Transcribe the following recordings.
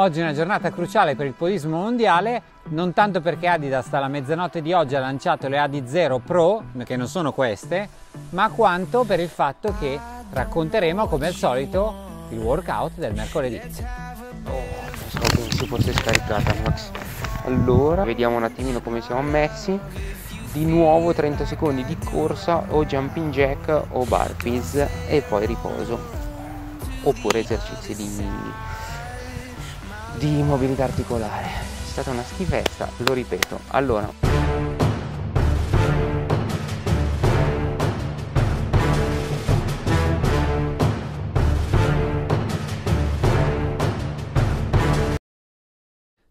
Oggi è una giornata cruciale per il podismo mondiale, non tanto perché Adidas dalla mezzanotte di oggi ha lanciato le Adi Zero Pro, che non sono queste, ma quanto per il fatto che racconteremo come al solito il workout del mercoledì. Oh, pensavo che si fosse scaricata Max. Allora, vediamo un attimino come siamo messi. Di nuovo 30 secondi di corsa o jumping jack o burpees e poi riposo. Oppure esercizi di di mobilità articolare. È stata una schifezza, lo ripeto. Allora,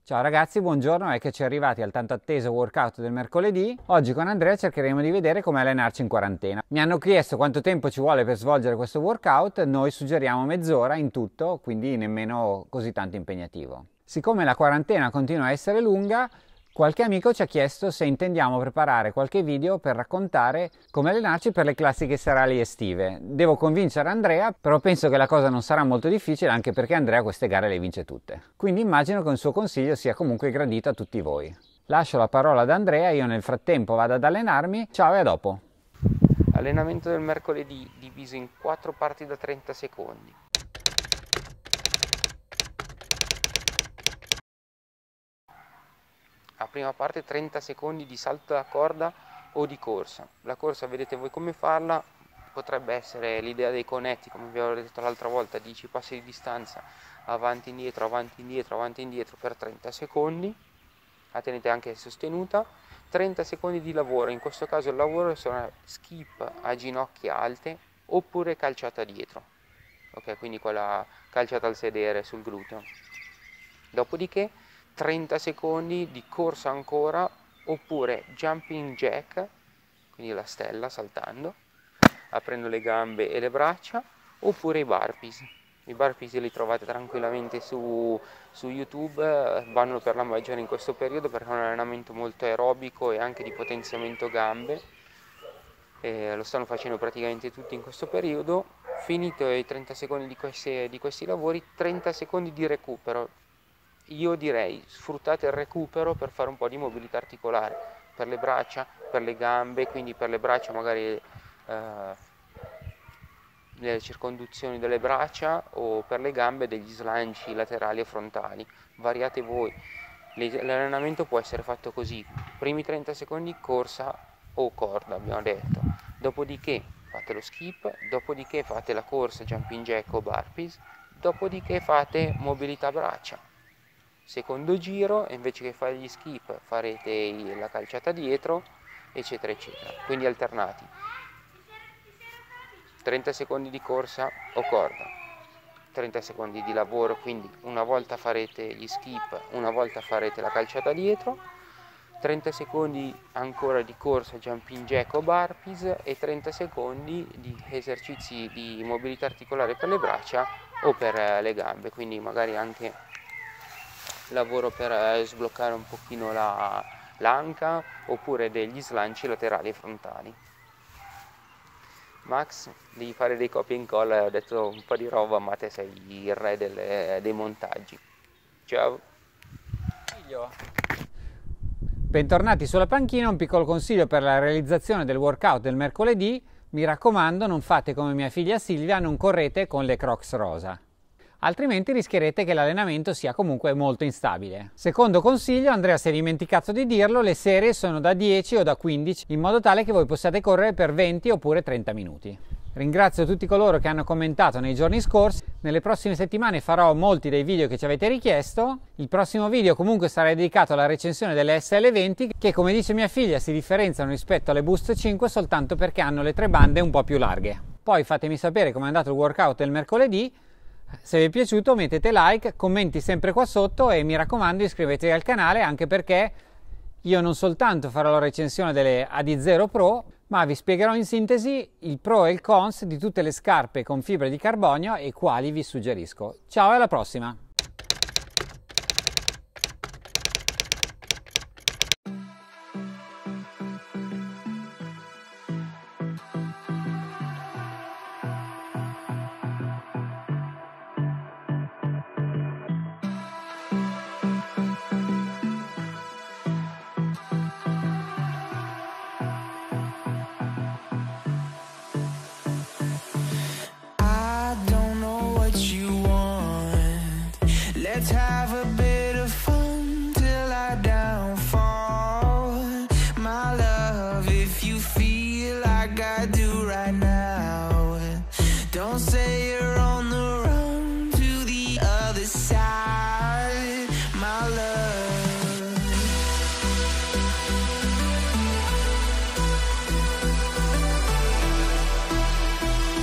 Ciao ragazzi, buongiorno, eccoci arrivati al tanto atteso workout del mercoledì. Oggi con Andrea cercheremo di vedere come allenarci in quarantena. Mi hanno chiesto quanto tempo ci vuole per svolgere questo workout, noi suggeriamo mezz'ora in tutto, quindi nemmeno così tanto impegnativo. Siccome la quarantena continua a essere lunga, Qualche amico ci ha chiesto se intendiamo preparare qualche video per raccontare come allenarci per le classiche serali estive. Devo convincere Andrea, però penso che la cosa non sarà molto difficile anche perché Andrea queste gare le vince tutte. Quindi immagino che un suo consiglio sia comunque gradito a tutti voi. Lascio la parola ad Andrea, io nel frattempo vado ad allenarmi. Ciao e a dopo. Allenamento del mercoledì diviso in 4 parti da 30 secondi. Prima parte 30 secondi di salto da corda o di corsa. La corsa vedete voi come farla, potrebbe essere l'idea dei conetti, come vi avevo detto l'altra volta, 10 passi di distanza, avanti indietro, avanti indietro, avanti indietro per 30 secondi, la tenete anche sostenuta, 30 secondi di lavoro, in questo caso il lavoro sono skip a ginocchia alte oppure calciata dietro, ok, quindi quella calciata al sedere sul gluteo. Dopodiché 30 secondi di corsa ancora oppure jumping jack, quindi la stella saltando, aprendo le gambe e le braccia, oppure i burpees. I burpees li trovate tranquillamente su, su YouTube, vanno per la maggiore in questo periodo perché è un allenamento molto aerobico e anche di potenziamento gambe. E lo stanno facendo praticamente tutti in questo periodo. Finito i 30 secondi di questi, di questi lavori, 30 secondi di recupero io direi sfruttate il recupero per fare un po' di mobilità articolare per le braccia, per le gambe, quindi per le braccia magari eh, le circonduzioni delle braccia o per le gambe degli slanci laterali e frontali. Variate voi. L'allenamento può essere fatto così, primi 30 secondi corsa o corda, abbiamo detto. Dopodiché fate lo skip, dopodiché fate la corsa jumping jack o burpees, dopodiché fate mobilità braccia secondo giro e invece che fare gli skip farete la calciata dietro eccetera eccetera. Quindi alternati. 30 secondi di corsa o corda. 30 secondi di lavoro quindi una volta farete gli skip una volta farete la calciata dietro. 30 secondi ancora di corsa jumping jack o burpees e 30 secondi di esercizi di mobilità articolare per le braccia o per le gambe. Quindi magari anche lavoro per eh, sbloccare un pochino la, l'anca oppure degli slanci laterali e frontali. Max, devi fare dei copia e incolla, ho detto un po' di roba, ma te sei il re delle, dei montaggi. Ciao! Bentornati sulla panchina, un piccolo consiglio per la realizzazione del workout del mercoledì. Mi raccomando, non fate come mia figlia Silvia, non correte con le crocs rosa altrimenti rischierete che l'allenamento sia comunque molto instabile. Secondo consiglio, Andrea si è dimenticato di dirlo, le serie sono da 10 o da 15 in modo tale che voi possiate correre per 20 oppure 30 minuti. Ringrazio tutti coloro che hanno commentato nei giorni scorsi. Nelle prossime settimane farò molti dei video che ci avete richiesto. Il prossimo video comunque sarà dedicato alla recensione delle SL20 che come dice mia figlia si differenziano rispetto alle Boost 5 soltanto perché hanno le tre bande un po' più larghe. Poi fatemi sapere come è andato il workout del mercoledì se vi è piaciuto mettete like, commenti sempre qua sotto e mi raccomando iscrivetevi al canale anche perché io non soltanto farò la recensione delle AD0 Pro, ma vi spiegherò in sintesi il pro e il cons di tutte le scarpe con fibre di carbonio e quali vi suggerisco. Ciao e alla prossima!